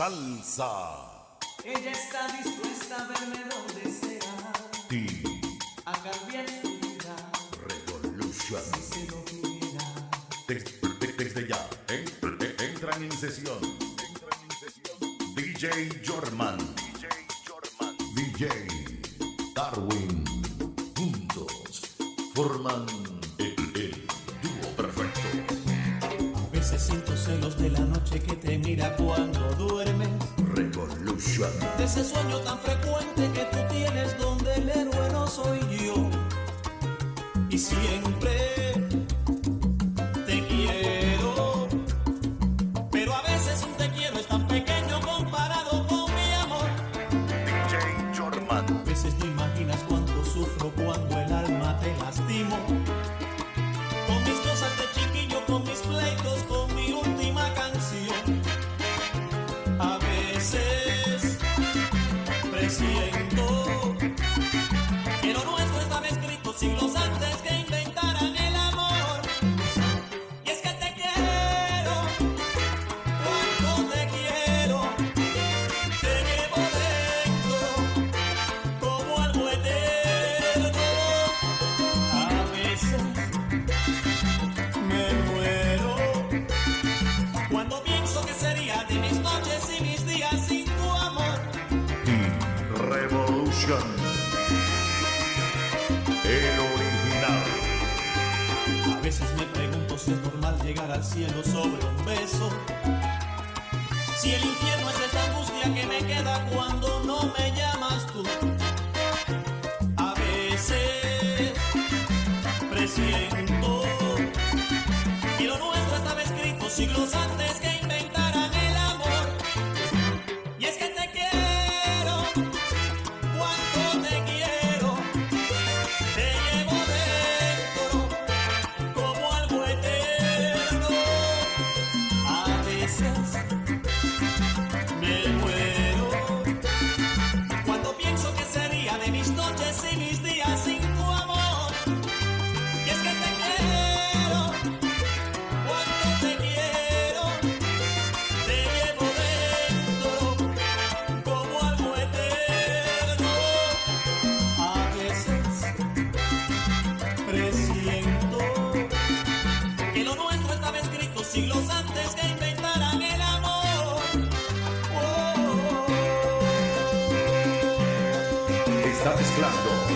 salsa. Ella está dispuesta a verme donde sea. Ti. A cambiar su vida. Revolution. Si se lo. Desde, ya. Entran en sesión. Entran en sesión. DJ Jorman. DJ Jorman. DJ Darwin. Juntos forman el, el dúo perfecto. A veces siento celos de la noche que te mira cuando ese sueño tan frecuente que tú tienes donde el héroe no soy yo. Y siempre Или ランド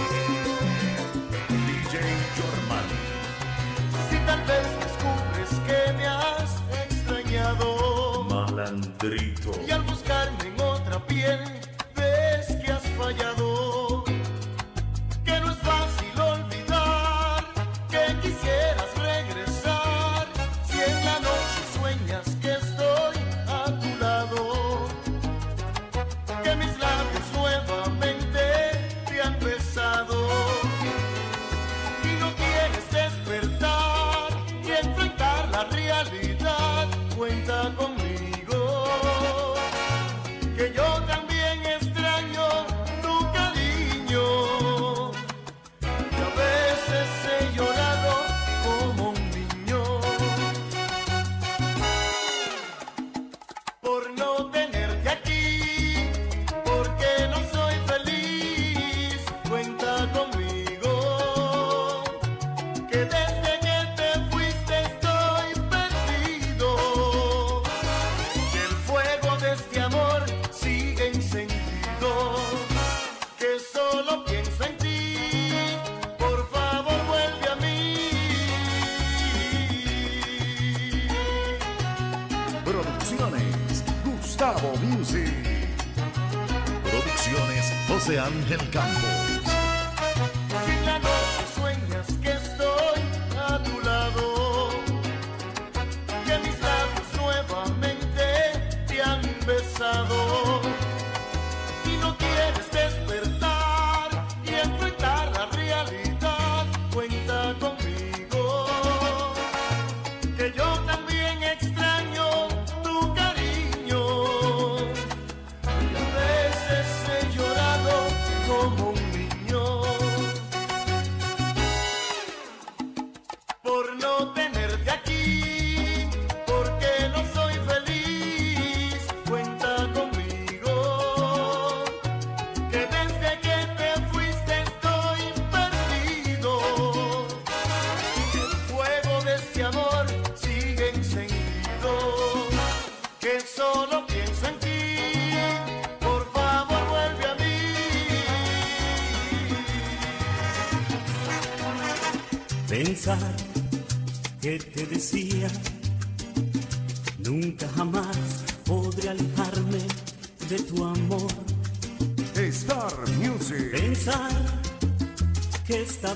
kan.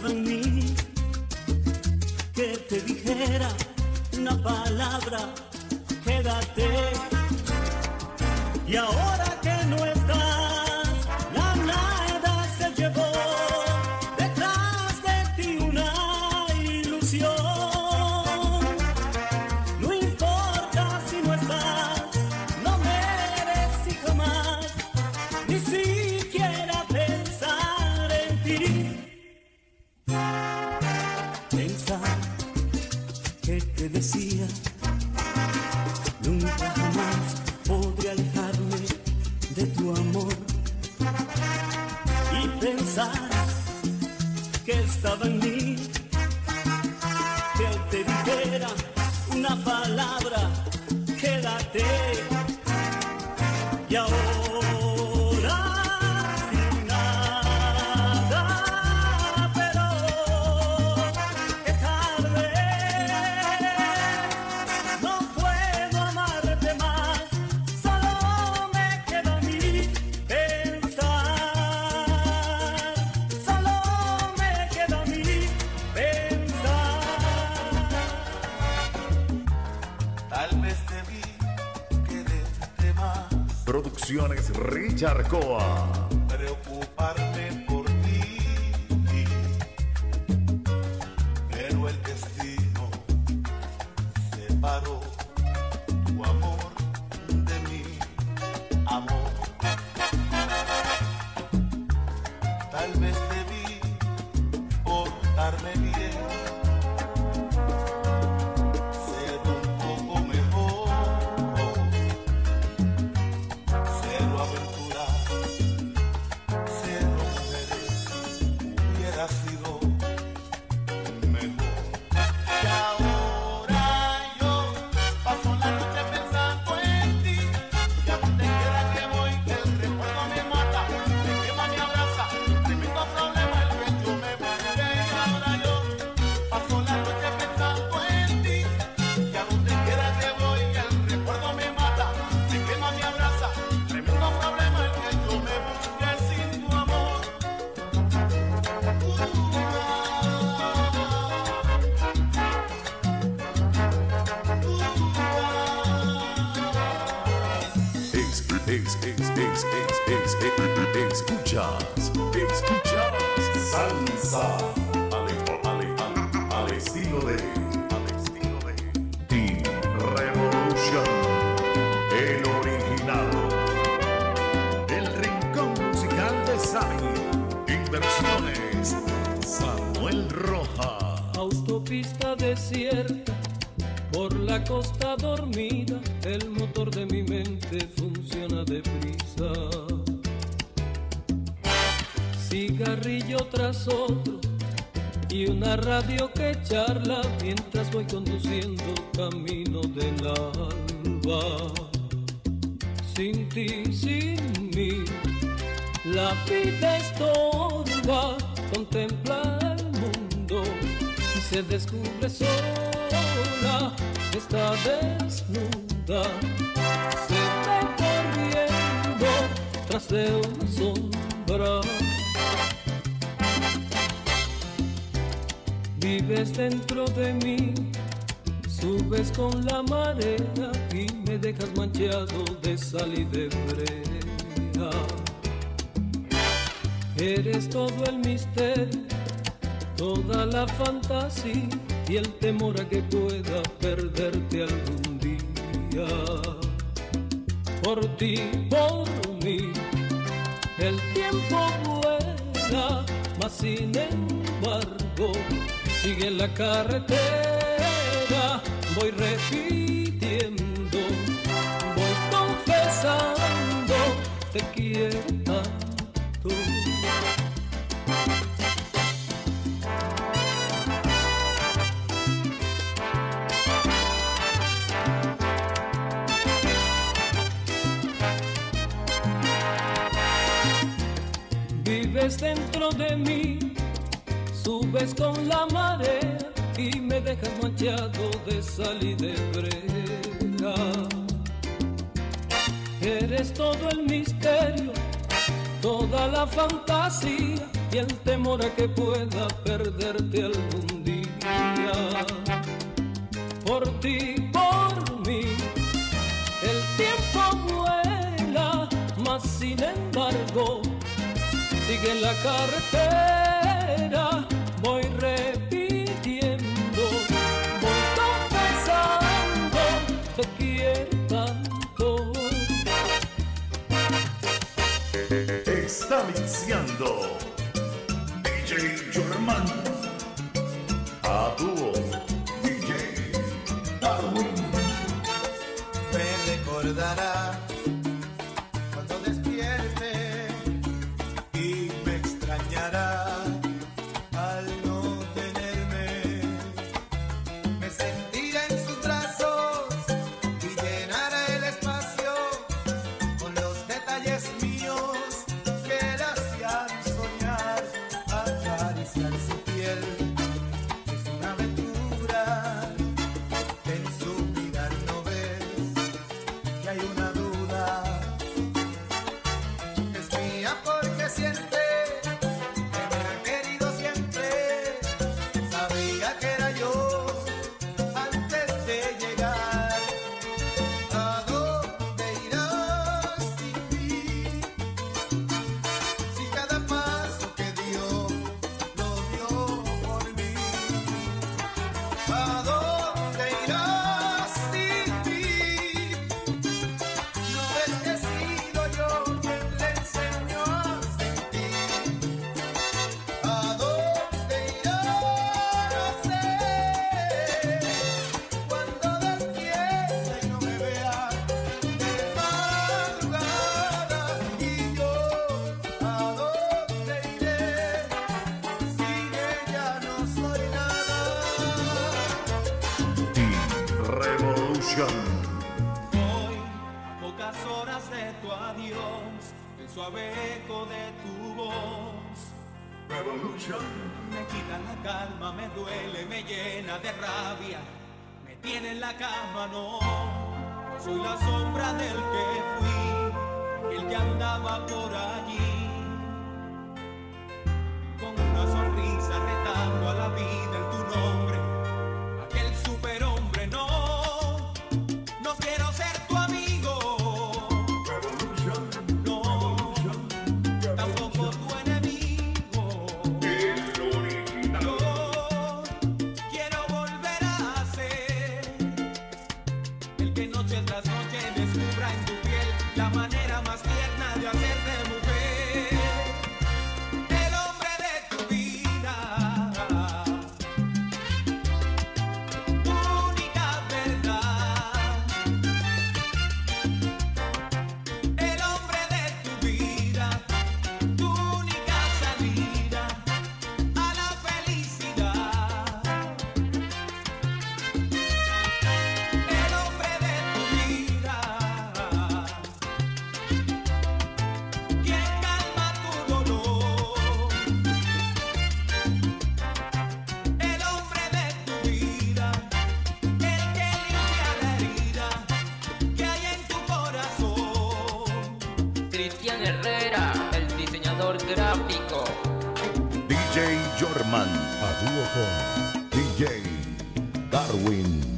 En mí, que te dijera una palabra, es, es, es, escuchas, escuchas salsa al, al, al, al estilo de, Team Revolution, el original, el rincón musical de Sami, inversiones Samuel Roja. Autopista desierta, la costa dormida, el motor de mi mente funciona deprisa. Cigarrillo tras otro y una radio que charla mientras voy conduciendo camino del alba. Sin ti, sin mí, la vida estorba, contempla el mundo y se descubre sola, está desnuda, se va corriendo tras de una sombra. Vives dentro de mí, subes con la marea y me dejas manchado de sal y de brea. Eres todo el misterio, toda la fantasía y el temor a que pueda perderte algún día. Por ti, por mí, el tiempo vuela, mas sin embargo sigue la carretera. Voy repitiendo, voy confesando, te quiero dentro de mí, subes con la marea y me dejas manchado de sal y de brega. Eres todo el misterio, toda la fantasía y el temor a que pueda perderte algún día. Por ti en la carretera, voy repitiendo, voy confesando, te quiero tanto. Está mixeando DJ German a dúo. canción. Hoy, pocas horas de tu adiós, el suave eco de tu voz. Revolution. Me quita la calma, me duele, me llena de rabia. Me tiene en la cama, no. Soy la sombra del que fui. Jorman. A dúo con DJ Darwin.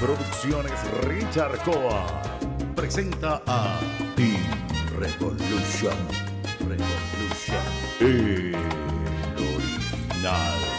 Producciones Richard Coa presenta a Team Revolution. Revolution. El original.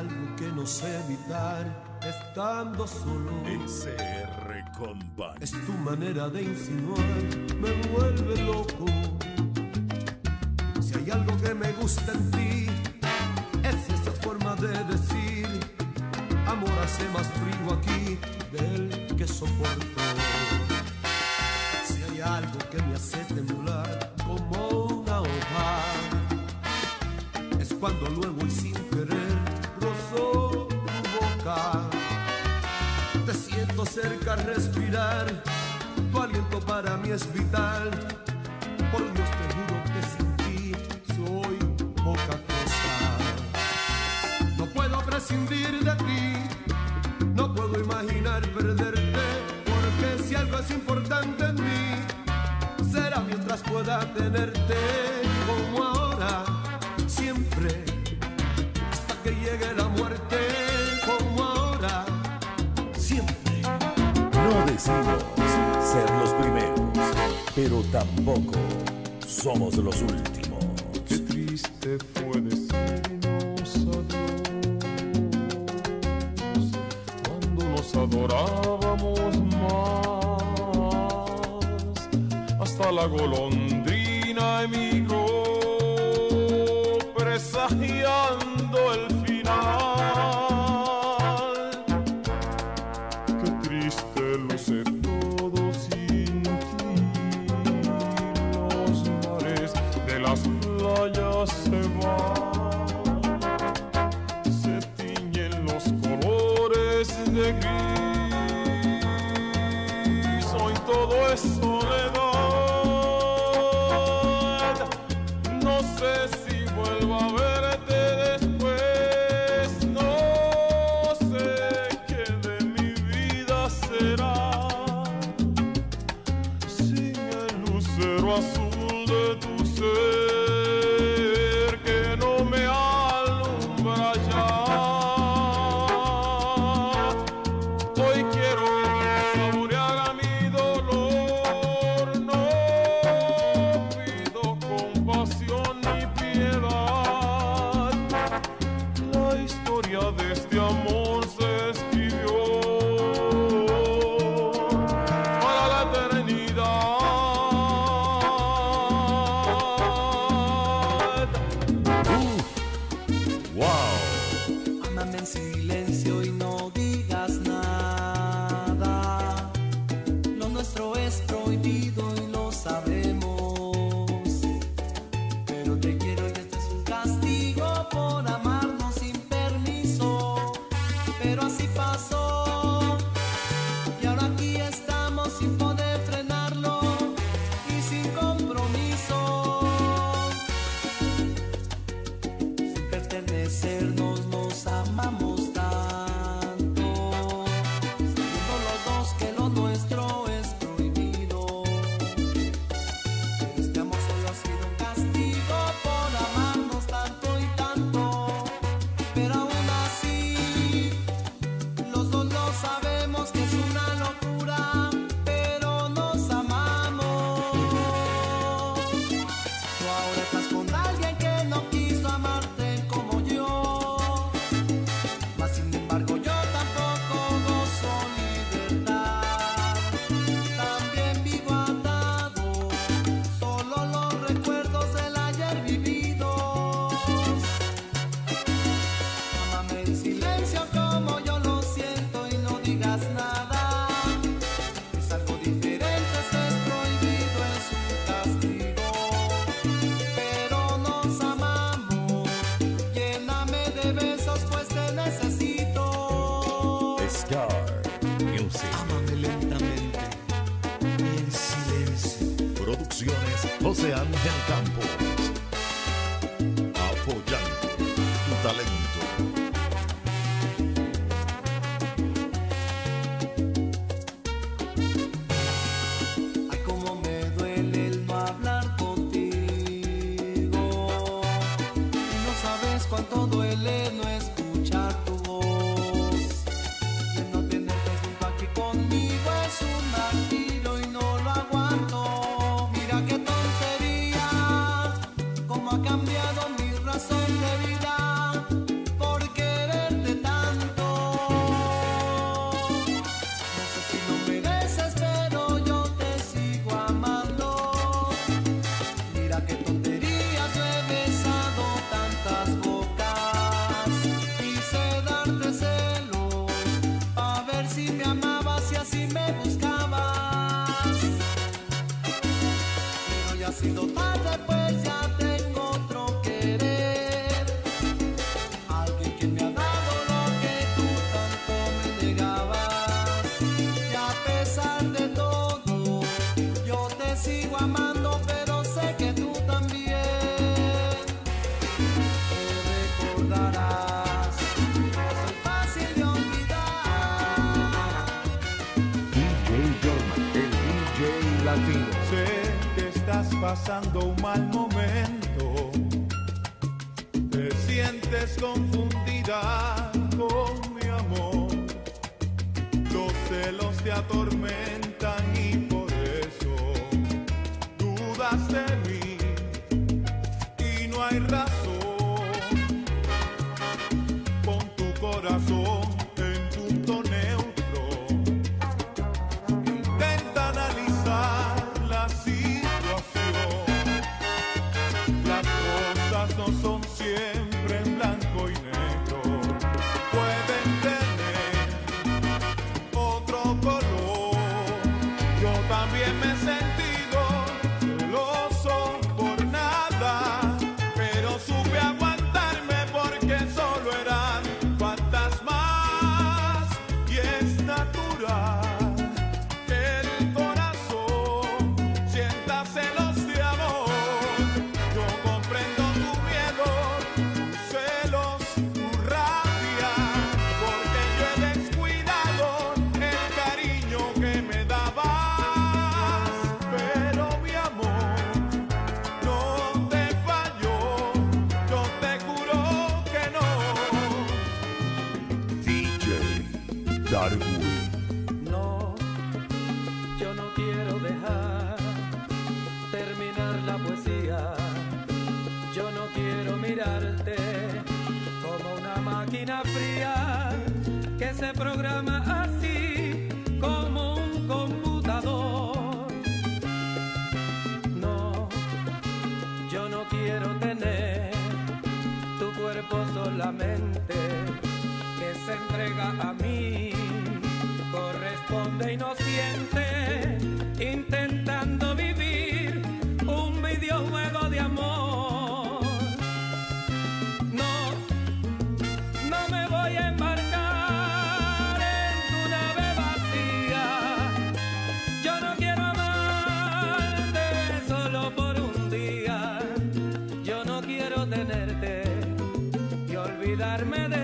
algo que no sé evitar estando solo. SR Company. Es tu manera de insinuar, me vuelve loco. Si hay algo que me gusta en ti tu aliento para mí es vital. pero tampoco somos los últimos. Qué triste fue decirnos adiós cuando nos adorábamos más hasta la golondrina. azul de tu ser. del campo, apoyando tu talento. pasando un mal momento, te sientes confundida con mi amor, los celos te atormentan y por eso dudas de mí. Y no hay razón, con tu corazón. enamorarme de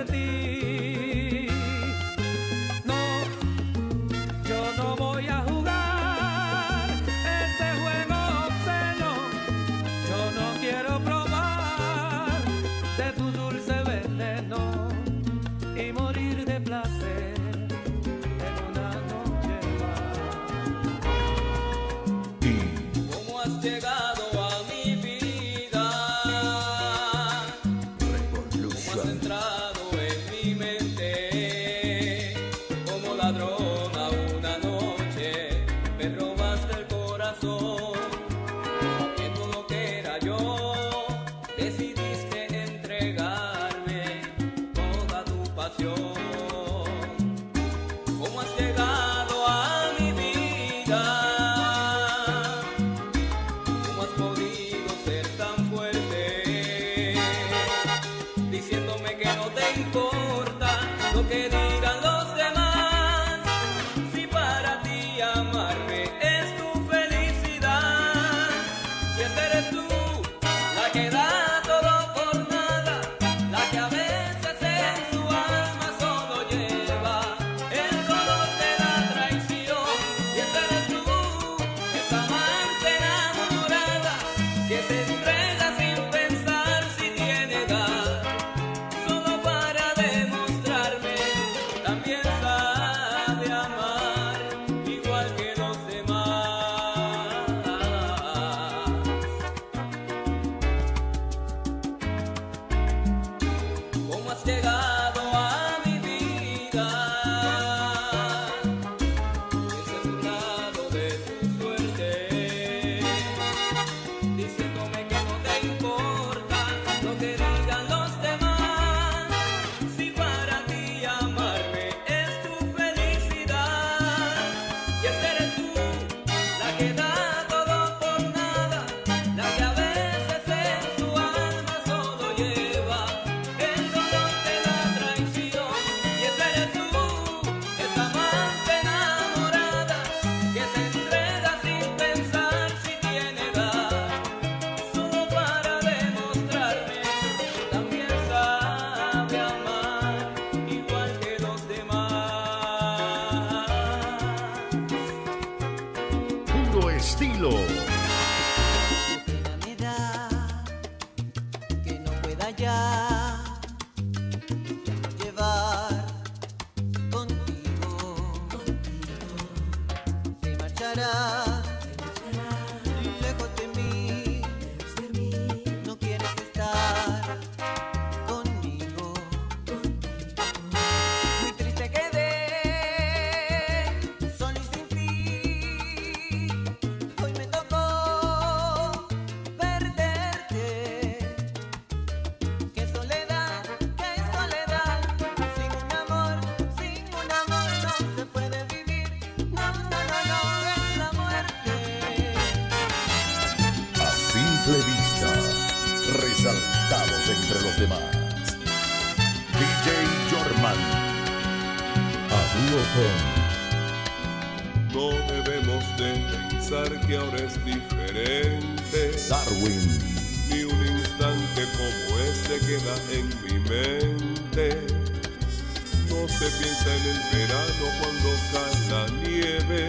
No debemos de pensar que ahora es diferente. Darwin. Ni un instante como este queda en mi mente. No se piensa en el verano cuando cae la nieve.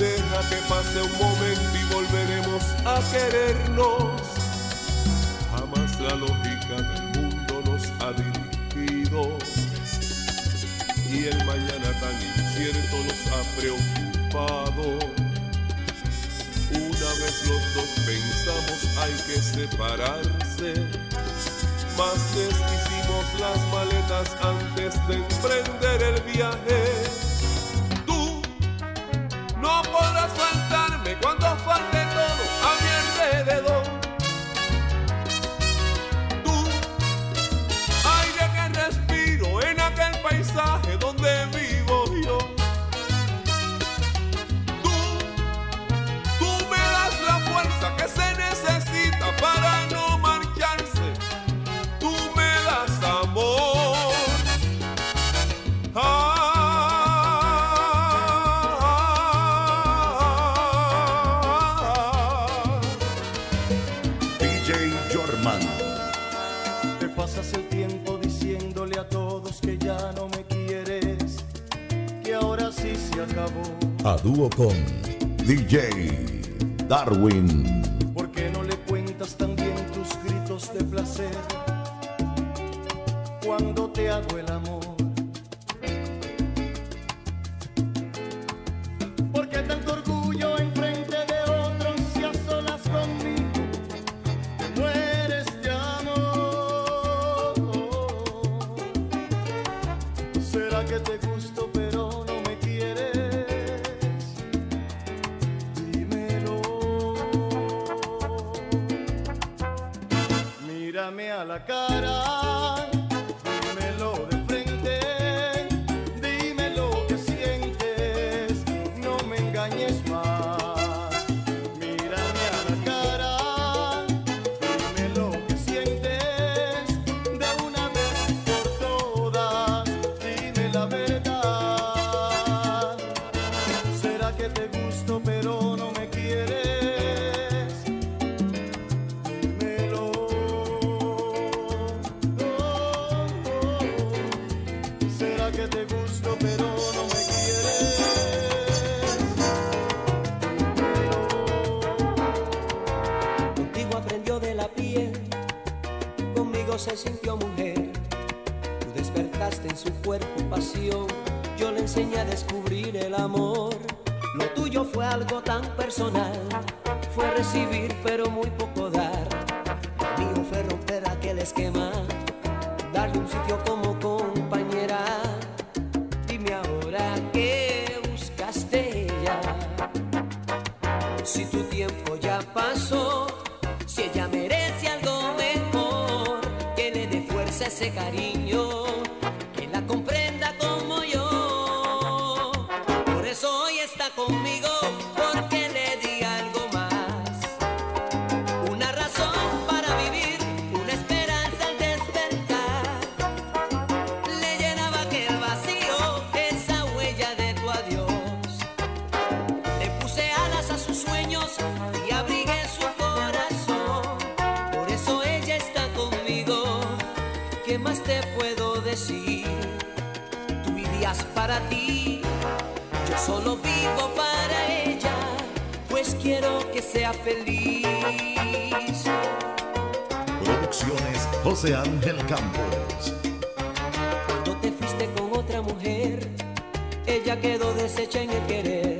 Deja que pase un momento y volveremos a querernos. Jamás la lógica nos ha preocupado. Una vez los dos pensamos hay que separarse, mas deshicimos las maletas antes de emprender el viaje con DJ Darwin. mírame a la cara, dímelo de su cuerpo pasión, yo le enseñé a descubrir el amor. Lo tuyo fue algo tan personal, fue recibir pero muy poco dar. Lo mío fue romper aquel esquema, darle un sitio como compañera. Dime ahora qué buscaste ella. Si tu tiempo ya pasó, si ella merece algo mejor, tiene de fuerza ese cariño para ti, yo solo vivo para ella, pues quiero que sea feliz. Producciones José Ángel Campos. Cuando te fuiste con otra mujer, ella quedó deshecha en el querer.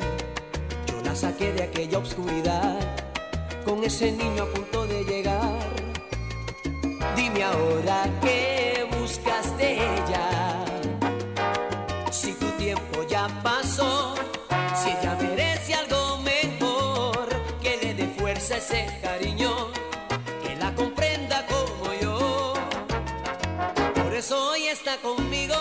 Yo la saqué de aquella oscuridad, con ese niño a punto de llegar. Dime ahora qué buscas de ella ese cariño que la comprenda como yo. Por eso hoy está conmigo.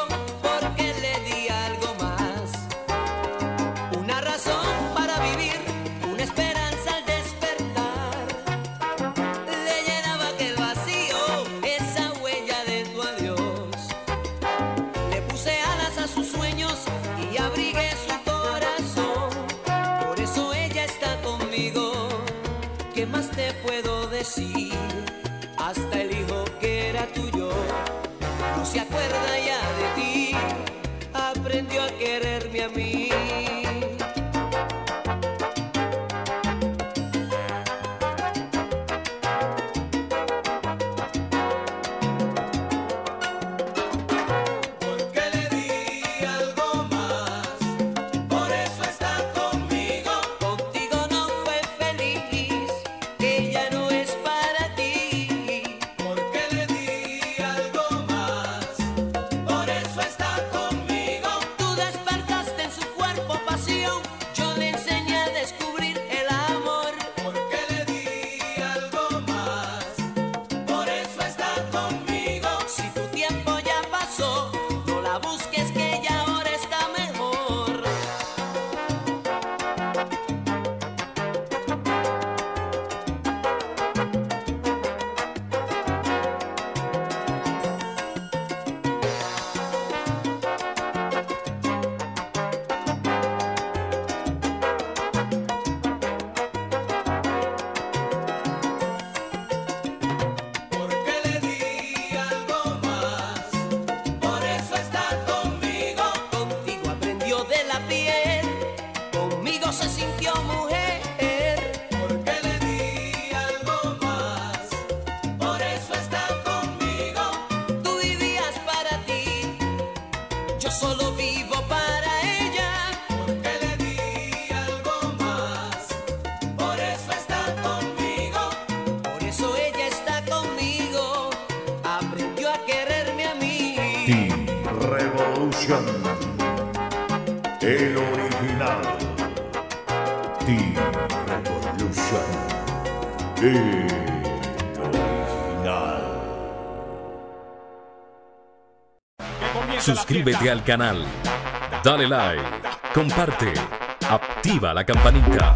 quererme a mí. Team Revolution. El original. Team Revolution. El original. Suscríbete al canal. Dale like. Comparte. Activa la campanita.